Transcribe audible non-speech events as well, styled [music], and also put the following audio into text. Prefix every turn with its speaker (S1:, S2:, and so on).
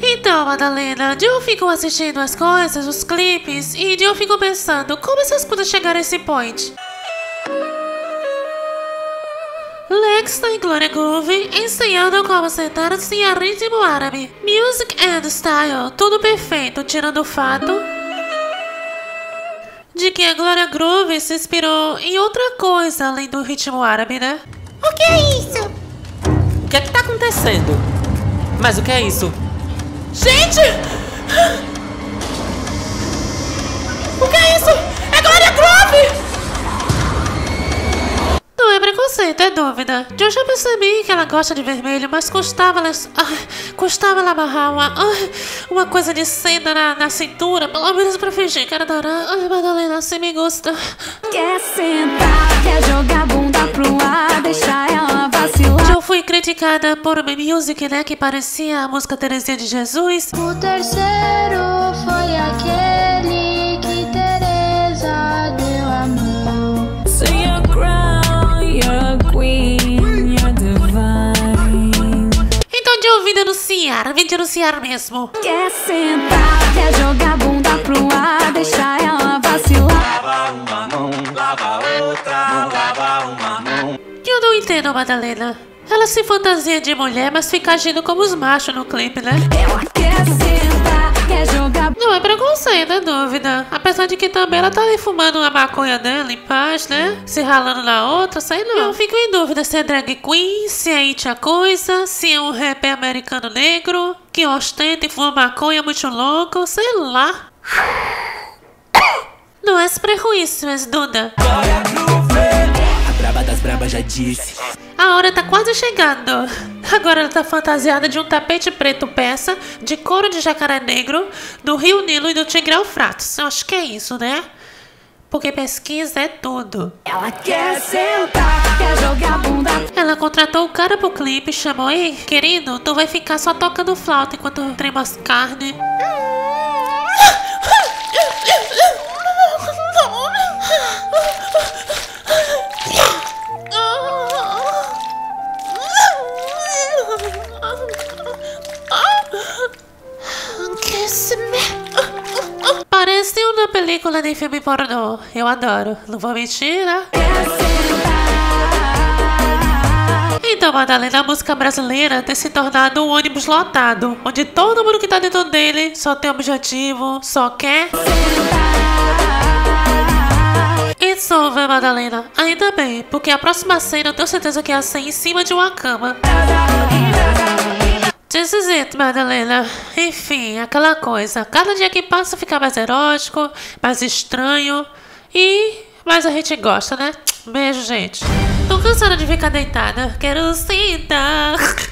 S1: Então, Madalena, eu fico assistindo as coisas, os clipes, e eu fico pensando, como essas coisas chegaram a esse point? Lexa e Gloria Groove ensinando como sentar-se a ritmo árabe. Music and style, tudo perfeito, tirando o fato de que a Gloria Groove se inspirou em outra coisa além do ritmo árabe, né?
S2: O que é isso?
S3: O que é que tá acontecendo? Mas o que é isso?
S1: Gente! O que é isso? É Gloria Groove! Não é preconceito, é dúvida. Eu já percebi que ela gosta de vermelho, mas custava ela, ai, custava ela amarrar uma, ai, uma coisa de seda na, na cintura, pelo menos pra fingir que era dourada. Ai, Madalena, você me gusta.
S4: Quer sentar, quer jogar bunda pro ar.
S1: Criticada por uma music, né, que parecia a música Terezinha de Jesus.
S5: O terceiro foi aquele que Teresa deu a mão.
S4: So you're crown, you're a queen, you're divine.
S1: Então de ouvir denunciar, vim denunciar mesmo.
S4: Quer sentar, quer jogar bunda pro ar, deixar ela vacilar.
S1: Eu não entendo, Madalena. Ela se fantasia de mulher, mas fica agindo como os machos no clipe, né?
S4: Ela quer sentar, quer jogar
S1: Não é preconceito, é dúvida. Apesar de que também ela tá ali fumando uma maconha dela em paz, né? Se ralando na outra, sei não. Eu fico em dúvida se é drag queen, se é it a coisa, se é um rapper americano negro, que ostenta e fuma maconha muito louco, sei lá. Não é prejuízo, é Duda.
S3: A braba já disse.
S1: A hora tá quase chegando. Agora ela tá fantasiada de um tapete preto peça, de couro de jacaré negro, do Rio Nilo e do Tigre Eufrates. Eu acho que é isso, né? Porque pesquisa é tudo.
S4: Ela quer sentar, quer jogar bunda
S1: Ela contratou o cara pro clipe, chamou, ei, querido, tu vai ficar só tocando flauta enquanto eu tremo as carnes. Parece uma película de filme pornô. Eu adoro. Não vou mentir, né? Então, Madalena, a música brasileira tem se tornado um ônibus lotado, onde todo mundo que tá dentro dele só tem objetivo, só quer. It's over, Madalena. Ainda bem, porque a próxima cena eu tenho certeza que é ser em cima de uma cama. This is it, Madalena. Enfim, aquela coisa. Cada dia que passa fica mais erótico, mais estranho e mais a gente gosta, né? Beijo, gente. Tô cansada de ficar deitada. Quero sentar. [laughs]